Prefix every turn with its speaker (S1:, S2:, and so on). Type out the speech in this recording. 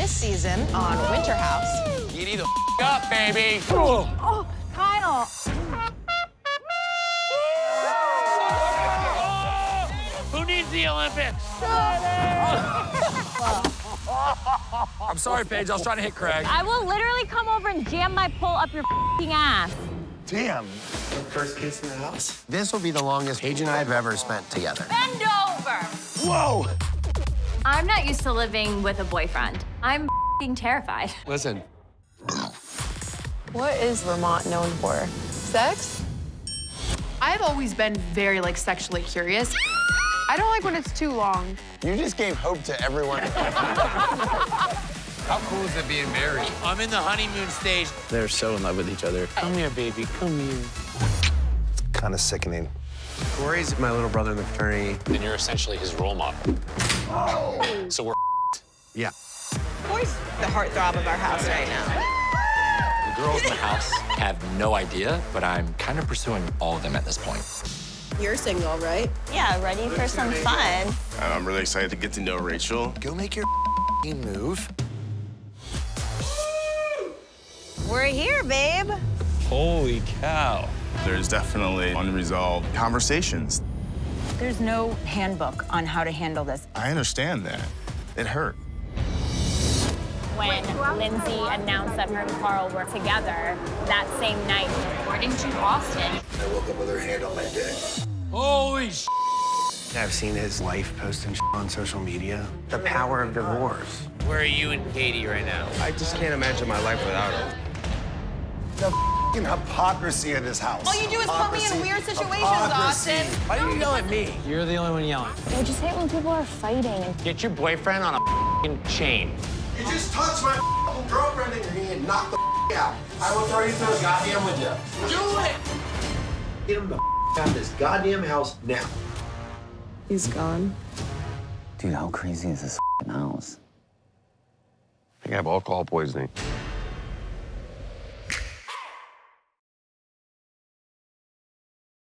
S1: This season on Winter House.
S2: Giddy the up, baby.
S3: Oh, Kyle.
S2: Who needs the Olympics?
S4: I'm sorry, Paige. I was trying to hit Craig.
S3: I will literally come over and jam my pole up your fing ass.
S5: Damn.
S6: First kiss in the house.
S7: This will be the longest Paige and I have ever spent together.
S3: Bend over.
S5: Whoa!
S3: I'm not used to living with a boyfriend. I'm being terrified.
S4: Listen,
S1: What is Vermont known for? Sex?
S8: I've always been very like sexually curious. I don't like when it's too long.
S7: You just gave hope to everyone.
S4: how cool is it being married?
S2: I'm in the honeymoon stage.
S6: They're so in love with each other.
S2: Come here, baby. Come here.
S5: It's kind of sickening.
S6: Corey's my little brother in the fraternity.
S9: Then you're essentially his role model. Oh. So we're
S6: Yeah.
S1: Boy's the heartthrob of our house right now.
S9: the girls in the house have no idea, but I'm kind of pursuing all of them at this point.
S1: You're single, right?
S10: Yeah, ready for some fun.
S11: I'm really excited to get to know Rachel.
S5: Go make your move.
S10: We're here, babe.
S9: Holy cow.
S11: There's definitely unresolved conversations.
S10: There's no handbook on how to handle this.
S11: I understand that. It hurt.
S3: When Lindsay announced that her and Carl were together that same night, according to Austin,
S5: I woke up with her hand on my dick.
S4: Holy sh!
S6: I've seen his wife posting on social media. The power of divorce.
S2: Where are you and Katie right now?
S6: I just can't imagine my life without her.
S5: The fucking hypocrisy in this house.
S1: All you do is put me in weird situations,
S5: Hypocrisy.
S1: Austin.
S4: Why do you yell at me?
S9: You're the only one yelling.
S3: I just hate when people are fighting.
S9: Get your boyfriend on a chain.
S5: You just touched my fucking girlfriend in your hand. Knock the out. I will throw you through a goddamn window.
S2: Do it!
S5: Get him the out of this goddamn house now.
S1: He's gone.
S12: Dude, how crazy is this house?
S6: I think I have alcohol poisoning.